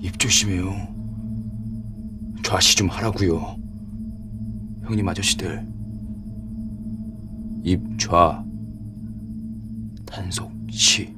입 조심해요. 좌시 좀 하라고요. 형님 아저씨들 입 좌 단속 시